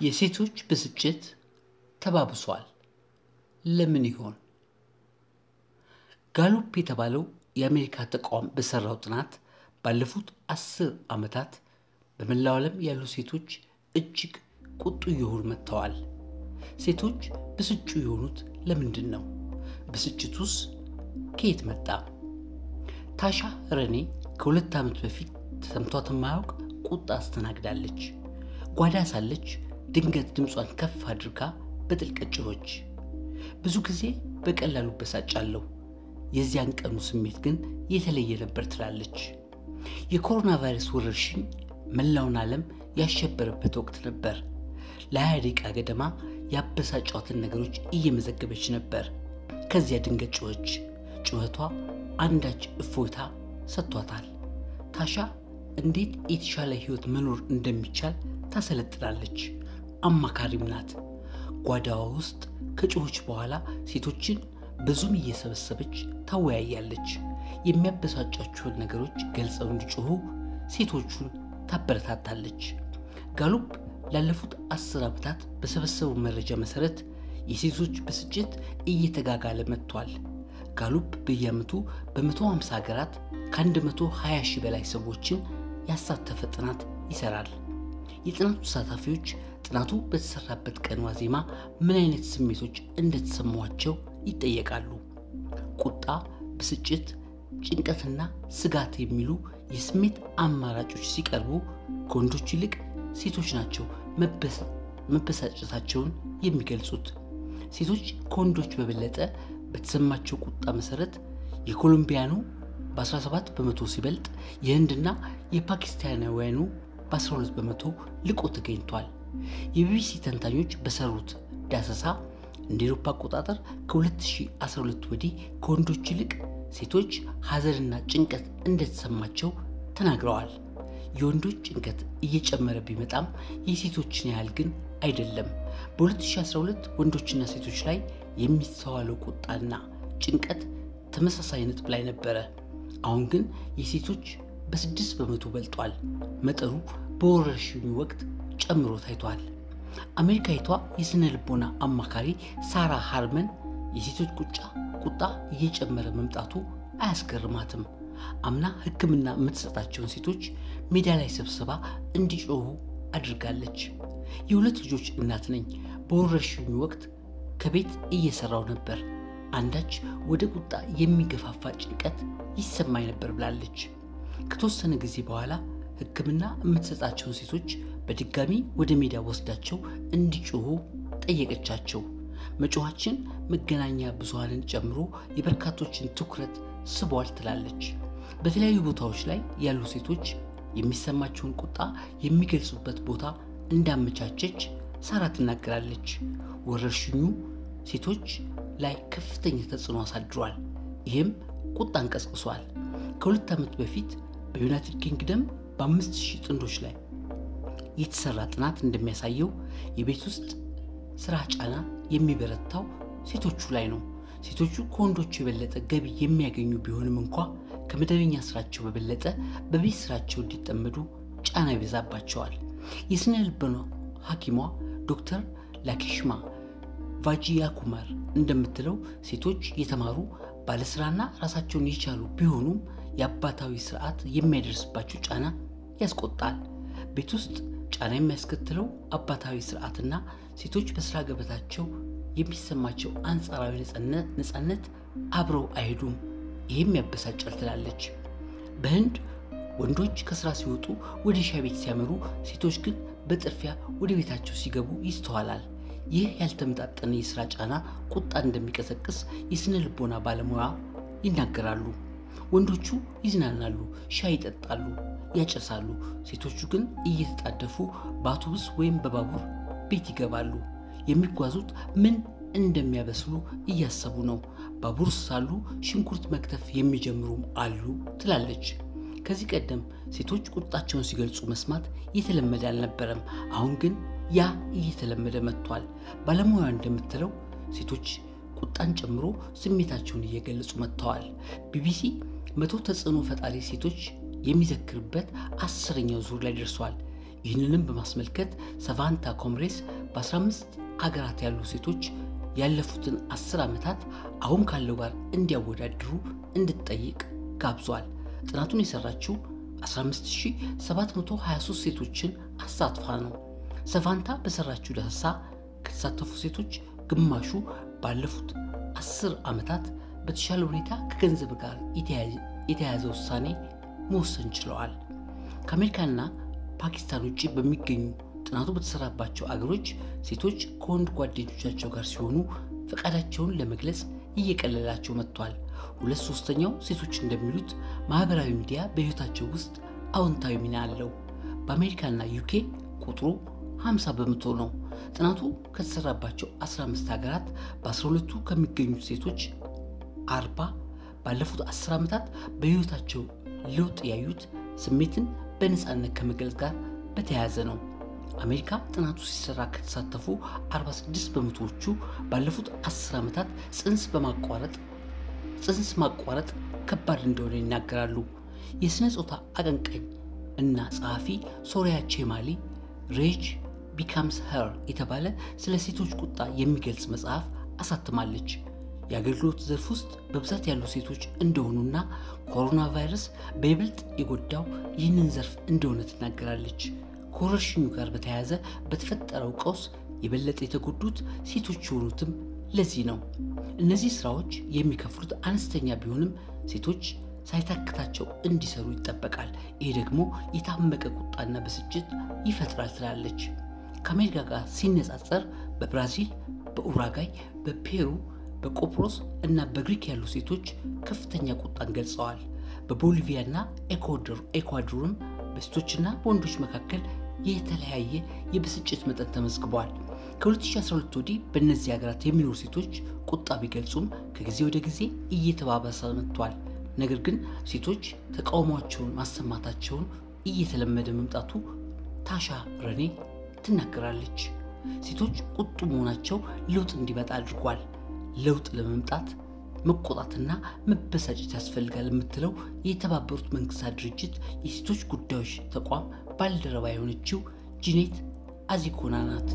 የሴቶች ብስጭት ተባብሷል። ለምን ይሆን? ጋሉፕ የተባለው የአሜሪካ ተቋም በሰራው ጥናት ባለፉት አስር ዓመታት በመላው ዓለም ያሉ ሴቶች እጅግ ቁጡ እየሆኑ መጥተዋል። ሴቶች ብስጩ የሆኑት ለምንድን ነው? ብስጭቱስ ከየት መጣ? ታሻ ረኔ ከሁለት ዓመት በፊት ተሰምቷት የማያውቅ ቁጣ አስተናግዳለች። ጓዳ ሳለች ድንገት ድምጿን ከፍ አድርጋ በጥልቀት ጮኸች። ብዙ ጊዜ በቀላሉ በሳጫለሁ፣ የዚያን ቀኑ ስሜት ግን የተለየ ነበር ትላለች። የኮሮና ቫይረስ ወረርሽኝ መላውን ዓለም ያሸበረበት ወቅት ነበር። ለሀያ ደቂቃ ገደማ ያበሳጯትን ነገሮች እየመዘገበች ነበር። ከዚያ ድንገት ጮኸች። ጩኸቷ አንዳች እፎይታ ሰጥቷታል። ታሻ እንዴት የተሻለ ሕይወት መኖር እንደሚቻል ታሰለጥናለች። አማካሪም ናት። ጓዳዋ ውስጥ ከጮኸች በኋላ ሴቶችን በዙም እየሰበሰበች ታወያያለች። የሚያበሳጫቸውን ነገሮች ገልጸው እንዲጮኹ ሴቶቹን ታበረታታለች። ጋሉፕ ላለፉት አስር ዓመታት በሰበሰበው መረጃ መሰረት የሴቶች ብስጭት እየተጋጋለ መጥቷል። ጋሉፕ በየዓመቱ በ150 ሀገራት ከ120 ሺህ በላይ ሰዎችን ያሳተፈ ጥናት ይሰራል። የጥናቱ ተሳታፊዎች ጥናቱ በተሰራበት ቀን ዋዜማ ምን አይነት ስሜቶች እንደተሰማቸው ይጠየቃሉ። ቁጣ፣ ብስጭት፣ ጭንቀትና ስጋት የሚሉ የስሜት አማራጮች ሲቀርቡ ከወንዶች ይልቅ ሴቶች ናቸው መበሳጨታቸውን የሚገልጹት። ሴቶች ከወንዶች በበለጠ በተሰማቸው ቁጣ መሰረት የኮሎምቢያኑ በ17 በመቶ ሲበልጥ የህንድና የፓኪስታናውያኑ በ12 በመቶ ልቆ ተገኝቷል። የቢቢሲ ተንታኞች በሰሩት ዳሰሳ እንደ ኤሮፓ አቆጣጠር ከ2012 ወዲህ ከወንዶች ይልቅ ሴቶች ሐዘንና ጭንቀት እንደተሰማቸው ተናግረዋል። የወንዶች ጭንቀት እየጨመረ ቢመጣም የሴቶችን ያህል ግን አይደለም። በ2012 ወንዶችና ሴቶች ላይ የሚስተዋለው ቁጣና ጭንቀት ተመሳሳይ ነጥብ ላይ ነበረ። አሁን ግን የሴቶች በስድስት በመቶ በልጧል። መጠኑ በወረርሽኙ ወቅት ጨምሮ ታይቷል። አሜሪካዊቷ የሥነ ልቦና አማካሪ ሳራ ሃርመን የሴቶች ቁጫ ቁጣ እየጨመረ መምጣቱ አያስገርማትም። አምና ሕክምና የምትሰጣቸውን ሴቶች ሜዳ ላይ ሰብስባ እንዲጮሁ አድርጋለች። የሁለት ልጆች እናት ነኝ። በወረርሽኙ ወቅት ከቤት እየሰራው ነበር። አንዳች ወደ ቁጣ የሚገፋፋ ጭንቀት ይሰማኝ ነበር ብላለች። ከተወሰነ ጊዜ በኋላ ሕክምና የምትሰጣቸውን ሴቶች በድጋሚ ወደ ሜዳ ወስዳቸው እንዲጮሁ ጠየቀቻቸው። መጮኋችን መገናኛ ብዙሃንን ጨምሮ የበርካቶችን ትኩረት ስቧል ትላለች። በተለያዩ ቦታዎች ላይ ያሉ ሴቶች የሚሰማቸውን ቁጣ የሚገልጹበት ቦታ እንዳመቻቸች ሳራ ትናገራለች። ወረርሽኙ ሴቶች ላይ ከፍተኛ ተጽዕኖ አሳድሯል። ይህም ቁጣን ቀስቅሷል። ከሁለት ዓመት በፊት በዩናይትድ ኪንግደም በአምስት ሺህ ጥንዶች ላይ የተሰራ ጥናት እንደሚያሳየው የቤት ውስጥ ስራ ጫና የሚበረታው ሴቶቹ ላይ ነው። ሴቶቹ ከወንዶቹ የበለጠ ገቢ የሚያገኙ ቢሆንም እንኳ ከመደበኛ ስራቸው በበለጠ በቤት ስራቸው እንዲጠመዱ ጫና ይበዛባቸዋል። የስነ ልቦና ሐኪሟ ዶክተር ላኪሽማ ቫጂያኩማር እንደምትለው ሴቶች የተማሩ ባለስራና ራሳቸውን የቻሉ ቢሆኑም የአባታዊ ስርዓት የሚያደርስባቸው ጫና ያስቆጣል። ቤት ውስጥ ጫና የሚያስከትለው አባታዊ ስርዓትና ሴቶች በስራ ገበታቸው የሚሰማቸው አንጻራዊ ነፃነት አብረው አይሄዱም። ይህም ያበሳጫል ትላለች። በህንድ ወንዶች ከስራ ሲወጡ ወደ ሻይ ቤት ሲያመሩ፣ ሴቶች ግን በጥድፊያ ወደ ቤታቸው ሲገቡ ይስተዋላል። ይህ ያልተመጣጠነ የስራ ጫና ቁጣ እንደሚቀሰቅስ የስነ ልቦና ባለሙያ ይናገራሉ። ወንዶቹ ይዝናናሉ፣ ሻይ ይጠጣሉ፣ ያጨሳሉ። ሴቶቹ ግን እየተጣደፉ በአውቶቡስ ወይም በባቡር ቤት ይገባሉ። የሚጓዙት ምን እንደሚያበስሉ እያሰቡ ነው። ባቡር ሳሉ ሽንኩርት መክተፍ የሚጀምሩም አሉ ትላለች። ከዚህ ቀደም ሴቶች ቁጣቸውን ሲገልጹ መስማት የተለመደ አልነበረም። አሁን ግን ያ እየተለመደ መጥቷል። ባለሙያ እንደምትለው ሴቶች ቁጣን ጨምሮ ስሜታቸውን እየገለጹ መጥተዋል። ቢቢሲ መቶ ተጽዕኖ ፈጣሪ ሴቶች የሚዘክርበት አስረኛው ዙር ላይ ደርሷል። ይህንንም በማስመልከት ሰቫንታ ኮምሬስ በ15 አገራት ያሉ ሴቶች ያለፉትን አስር ዓመታት አሁን ካለው ጋር እንዲያወዳድሩ እንድትጠይቅ ጋብዟል። ጥናቱን የሰራችው 15723 ሴቶችን አሳትፋ ነው። ሰቫንታ በሰራችው ዳሰሳ ከተሳተፉ ሴቶች ግማሹ ባለፉት አስር ዓመታት በተሻለ ሁኔታ ከገንዘብ ጋር የተያያዘ ውሳኔ መወሰን ችለዋል። ከአሜሪካና ፓኪስታን ውጭ በሚገኙ ጥናቱ በተሰራባቸው አገሮች ሴቶች ከወንድ ጓደኞቻቸው ጋር ሲሆኑ ፈቃዳቸውን ለመግለጽ እየቀለላቸው መጥቷል። ሁለት ሶስተኛው ሴቶች እንደሚሉት ማህበራዊ ሚዲያ በሕይወታቸው ውስጥ አዎንታዊ ሚና አለው። በአሜሪካና ዩኬ ቁጥሩ 50 በመቶ ነው። ጥናቱ ከተሰራባቸው 15 ሀገራት በ12ቱ ከሚገኙት ሴቶች 40 ባለፉት 10 ዓመታት በሕይወታቸው ለውጥ ያዩት ስሜትን በነፃነት ከመግለጽ ጋር በተያያዘ ነው። አሜሪካ ጥናቱ ሲሰራ ከተሳተፉ 46 በመቶዎቹ ባለፉት 10 ዓመታት ጽንስ በማቋረጥ ጽንስ ማቋረጥ ከባድ እንደሆነ ይናገራሉ። የሥነ ጾታ አቀንቃኝ እና ጸሐፊ ሶራያ ቼማሊ Rage Becomes Her የተባለ ስለ ሴቶች ቁጣ የሚገልጽ መጽሐፍ አሳትማለች። የአገልግሎት ዘርፍ ውስጥ በብዛት ያሉ ሴቶች እንደሆኑና ኮሮና ቫይረስ በይበልጥ የጎዳው ይህንን ዘርፍ እንደሆነ ትናገራለች። ከወረርሽኙ ጋር በተያያዘ በተፈጠረው ቀውስ የበለጠ የተጎዱት ሴቶች የሆኑትም ለዚህ ነው። እነዚህ ስራዎች የሚከፍሉት አነስተኛ ቢሆንም ሴቶች ሳይታክታቸው እንዲሰሩ ይጠበቃል። ይህ ደግሞ የታመቀ ቁጣና ብስጭት ይፈጥራል ትላለች። ከአሜሪካ ጋር ሲነጻጸር በብራዚል፣ በኡራጋይ፣ በፔሩ፣ በቆጵሮስ እና በግሪክ ያሉ ሴቶች ከፍተኛ ቁጣን ገልጸዋል። በቦሊቪያና ኤኳዶርም በሴቶችና በወንዶች መካከል የተለያየ የብስጭት መጠን ተመዝግቧል። ከ2012 ወዲህ በእነዚህ ሀገራት የሚኖሩ ሴቶች ቁጣ ቢገልጹም ከጊዜ ወደ ጊዜ እየተባባሰ መጥቷል። ነገር ግን ሴቶች ተቃውሟቸውን ማሰማታቸውን እየተለመደ መምጣቱ ታሻ ረኔ ትናገራለች። ሴቶች ቁጡ መሆናቸው ለውጥ እንዲመጣ አድርጓል። ለውጥ ለመምጣት መቆጣትና መበሳጨት ያስፈልጋል የምትለው የተባበሩት መንግስታት ድርጅት የሴቶች ጉዳዮች ተቋም ባልደረባ የሆነችው ጂኔት አዚኮና ናት።